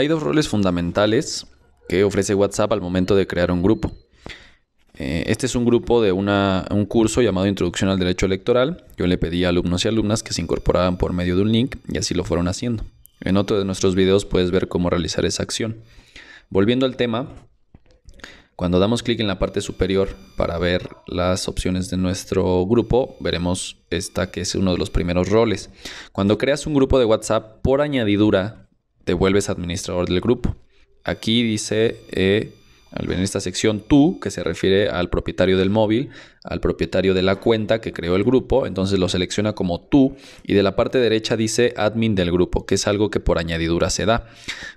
Hay dos roles fundamentales que ofrece WhatsApp al momento de crear un grupo. Eh, este es un grupo de un curso llamado Introducción al Derecho Electoral. Yo le pedí a alumnos y alumnas que se incorporaran por medio de un link y así lo fueron haciendo. En otro de nuestros videos puedes ver cómo realizar esa acción. Volviendo al tema, cuando damos clic en la parte superior para ver las opciones de nuestro grupo, veremos esta que es uno de los primeros roles. Cuando creas un grupo de WhatsApp, por añadidura, te vuelves administrador del grupo. Aquí dice, eh, en esta sección, tú, que se refiere al propietario del móvil, al propietario de la cuenta que creó el grupo, entonces lo selecciona como tú y de la parte derecha dice admin del grupo, que es algo que por añadidura se da.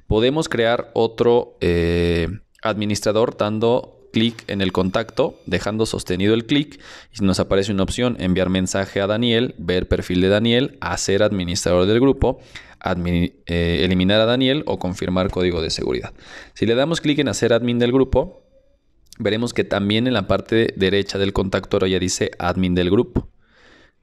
Podemos crear otro eh, administrador dando clic en el contacto, dejando sostenido el clic y nos aparece una opción enviar mensaje a Daniel, ver perfil de Daniel, hacer administrador del grupo, eh, eliminar a Daniel o confirmar código de seguridad. Si le damos clic en hacer admin del grupo, veremos que también en la parte derecha del contacto ahora ya dice admin del grupo.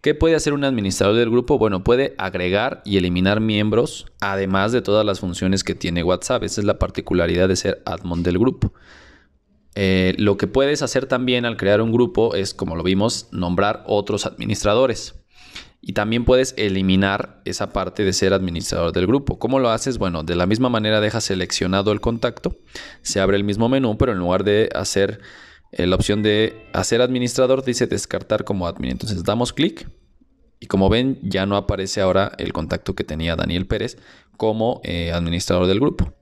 ¿Qué puede hacer un administrador del grupo? Bueno, puede agregar y eliminar miembros, además de todas las funciones que tiene WhatsApp. Esa es la particularidad de ser admin del grupo. Eh, lo que puedes hacer también al crear un grupo es, como lo vimos, nombrar otros administradores. Y también puedes eliminar esa parte de ser administrador del grupo. ¿Cómo lo haces? Bueno, de la misma manera dejas seleccionado el contacto, se abre el mismo menú, pero en lugar de hacer eh, la opción de hacer administrador, dice descartar como admin. Entonces damos clic y como ven ya no aparece ahora el contacto que tenía Daniel Pérez como eh, administrador del grupo.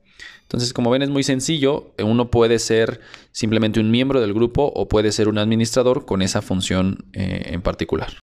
Entonces, como ven, es muy sencillo. Uno puede ser simplemente un miembro del grupo o puede ser un administrador con esa función eh, en particular.